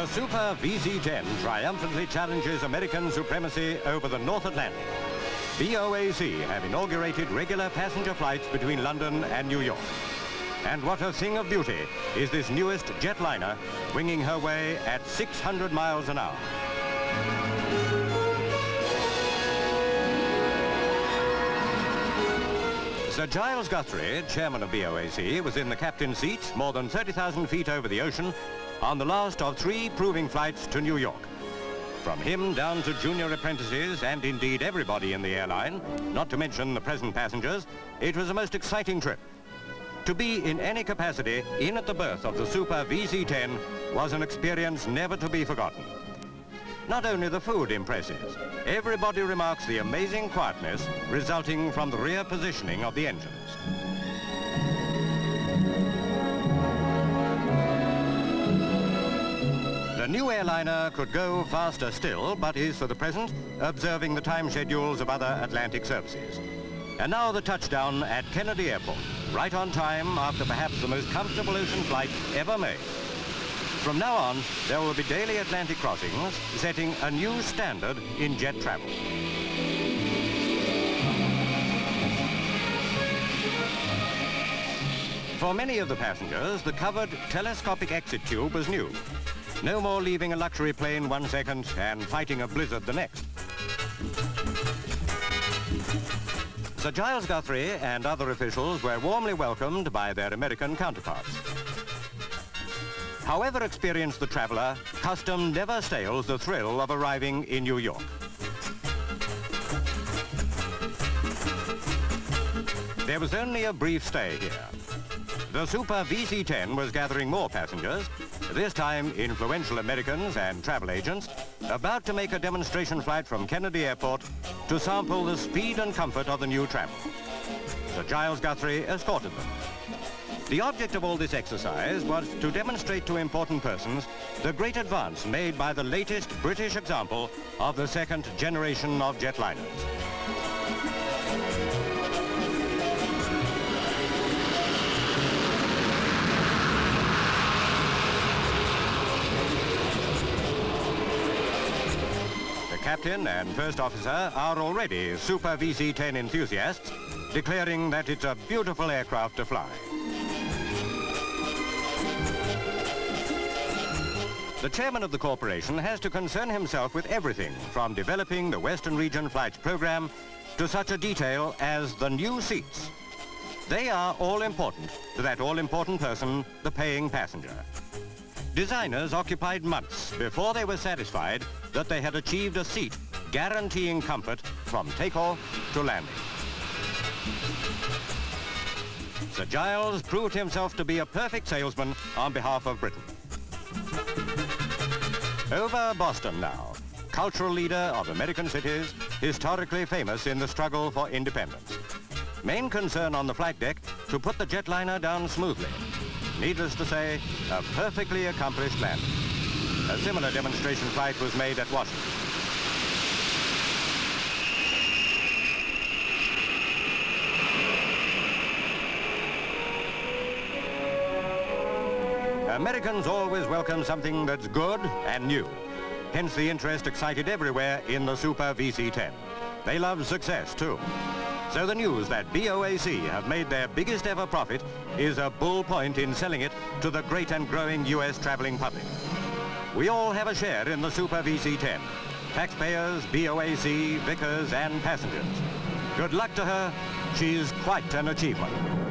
The Super VC-10 triumphantly challenges American supremacy over the North Atlantic. BOAC have inaugurated regular passenger flights between London and New York. And what a thing of beauty is this newest jetliner winging her way at 600 miles an hour. Sir Giles Guthrie, chairman of BOAC, was in the captain's seat more than 30,000 feet over the ocean on the last of three proving flights to New York. From him down to junior apprentices and indeed everybody in the airline, not to mention the present passengers, it was a most exciting trip. To be in any capacity in at the birth of the Super VC-10 was an experience never to be forgotten. Not only the food impresses, everybody remarks the amazing quietness resulting from the rear positioning of the engines. The new airliner could go faster still, but is for the present observing the time schedules of other Atlantic services. And now the touchdown at Kennedy Airport, right on time after perhaps the most comfortable ocean flight ever made. From now on, there will be daily Atlantic crossings, setting a new standard in jet travel. For many of the passengers, the covered telescopic exit tube was new, no more leaving a luxury plane one second and fighting a blizzard the next. Sir Giles Guthrie and other officials were warmly welcomed by their American counterparts. However experienced the traveller, custom never stales the thrill of arriving in New York. There was only a brief stay here. The Super VC-10 was gathering more passengers, this time influential Americans and travel agents, about to make a demonstration flight from Kennedy Airport to sample the speed and comfort of the new tram. Sir Giles Guthrie escorted them. The object of all this exercise was to demonstrate to important persons the great advance made by the latest British example of the second generation of jetliners. Captain and first officer are already Super VC-10 enthusiasts, declaring that it's a beautiful aircraft to fly. The chairman of the corporation has to concern himself with everything from developing the Western Region Flights program to such a detail as the new seats. They are all important to that all-important person, the paying passenger. Designers occupied months before they were satisfied that they had achieved a seat guaranteeing comfort from takeoff to landing. Sir Giles proved himself to be a perfect salesman on behalf of Britain. Over Boston now, cultural leader of American cities, historically famous in the struggle for independence. Main concern on the flight deck to put the jetliner down smoothly Needless to say, a perfectly accomplished landing. A similar demonstration flight was made at Washington. Americans always welcome something that's good and new. Hence the interest excited everywhere in the Super VC-10. They love success, too. So the news that BOAC have made their biggest ever profit is a bull point in selling it to the great and growing U.S. traveling public. We all have a share in the Super VC-10. Taxpayers, BOAC, Vickers and passengers. Good luck to her. She's quite an achievement.